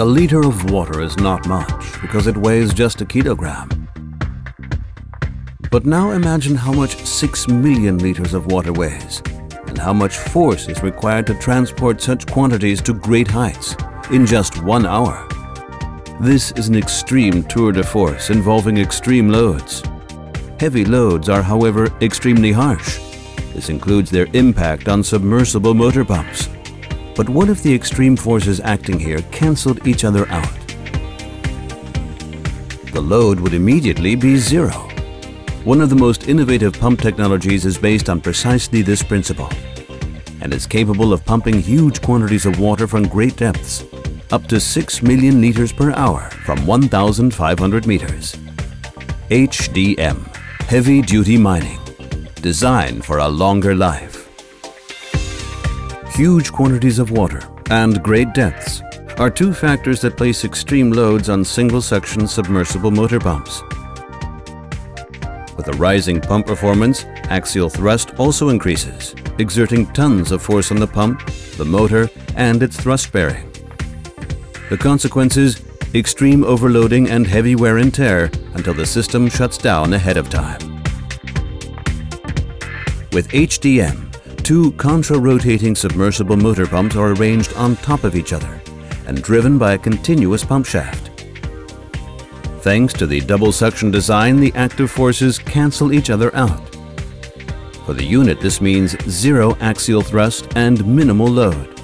A liter of water is not much because it weighs just a kilogram. But now imagine how much 6 million liters of water weighs and how much force is required to transport such quantities to great heights in just one hour. This is an extreme tour de force involving extreme loads. Heavy loads are, however, extremely harsh. This includes their impact on submersible motor pumps. But what if the extreme forces acting here cancelled each other out? The load would immediately be zero. One of the most innovative pump technologies is based on precisely this principle and is capable of pumping huge quantities of water from great depths, up to 6 million liters per hour from 1,500 meters. HDM, Heavy Duty Mining, designed for a longer life. Huge quantities of water and great depths are two factors that place extreme loads on single-section submersible motor pumps. With a rising pump performance, axial thrust also increases, exerting tons of force on the pump, the motor, and its thrust bearing. The consequences, extreme overloading and heavy wear and tear until the system shuts down ahead of time. With HDM, two contra-rotating submersible motor pumps are arranged on top of each other and driven by a continuous pump shaft. Thanks to the double suction design, the active forces cancel each other out. For the unit, this means zero axial thrust and minimal load.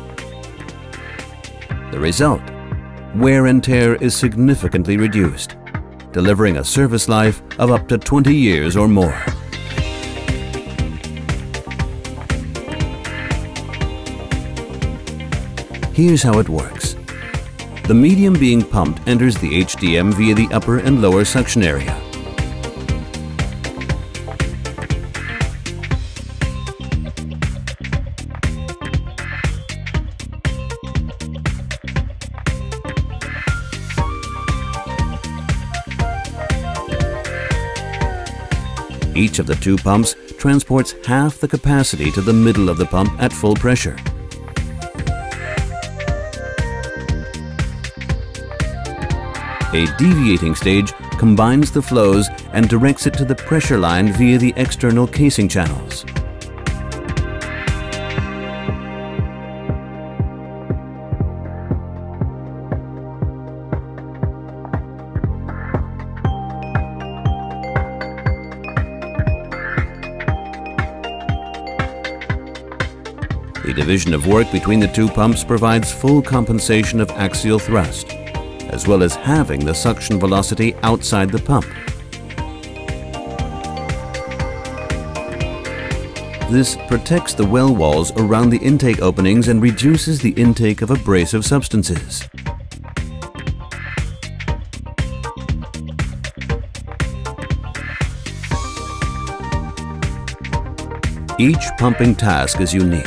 The result, wear and tear is significantly reduced, delivering a service life of up to 20 years or more. Here's how it works. The medium being pumped enters the HDM via the upper and lower suction area. Each of the two pumps transports half the capacity to the middle of the pump at full pressure. A deviating stage combines the flows and directs it to the pressure line via the external casing channels. The division of work between the two pumps provides full compensation of axial thrust as well as having the suction velocity outside the pump. This protects the well walls around the intake openings and reduces the intake of abrasive substances. Each pumping task is unique.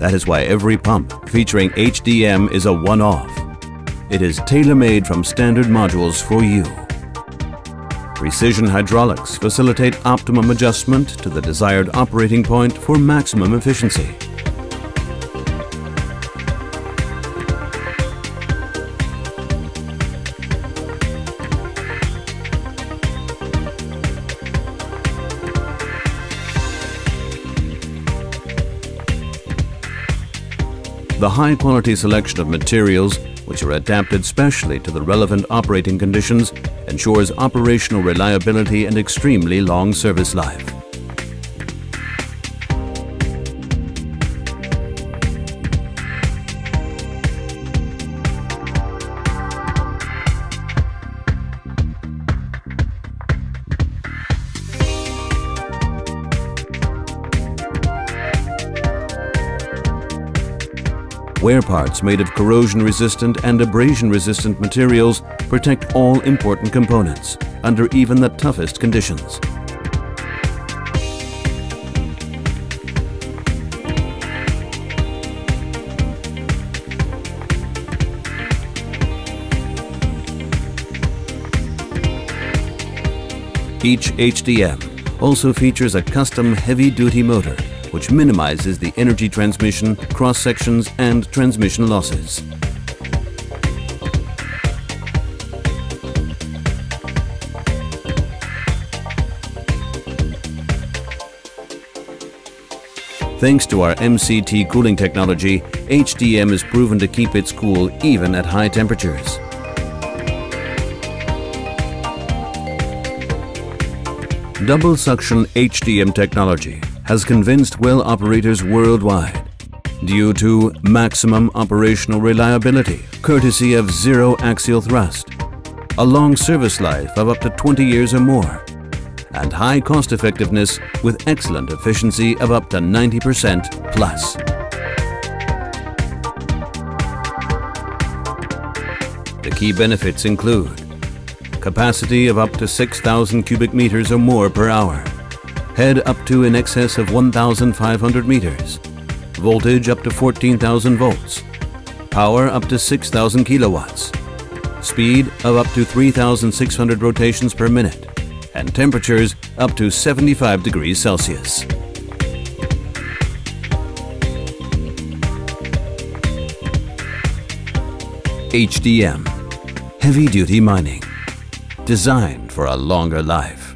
That is why every pump featuring HDM is a one-off. It is tailor-made from standard modules for you. Precision hydraulics facilitate optimum adjustment to the desired operating point for maximum efficiency. The high-quality selection of materials which are adapted specially to the relevant operating conditions, ensures operational reliability and extremely long service life. Wear parts made of corrosion-resistant and abrasion-resistant materials protect all important components under even the toughest conditions. Each HDM also features a custom heavy-duty motor which minimizes the energy transmission, cross-sections and transmission losses. Thanks to our MCT cooling technology, HDM is proven to keep its cool even at high temperatures. Double suction HDM technology has convinced well operators worldwide due to maximum operational reliability, courtesy of zero axial thrust, a long service life of up to 20 years or more, and high cost effectiveness with excellent efficiency of up to 90% plus. The key benefits include capacity of up to 6,000 cubic meters or more per hour, head up to in excess of 1,500 meters, voltage up to 14,000 volts, power up to 6,000 kilowatts, speed of up to 3,600 rotations per minute, and temperatures up to 75 degrees Celsius. HDM Heavy Duty Mining. Designed for a longer life.